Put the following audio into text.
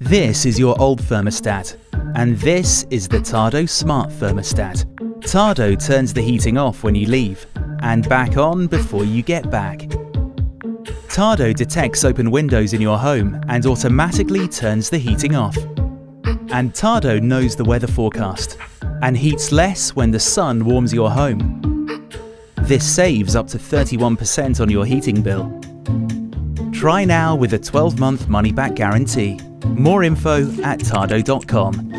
This is your old thermostat, and this is the Tado Smart Thermostat. Tado turns the heating off when you leave, and back on before you get back. Tado detects open windows in your home and automatically turns the heating off. And Tado knows the weather forecast and heats less when the sun warms your home. This saves up to 31% on your heating bill. Try now with a 12 month money back guarantee. More info at tado.com.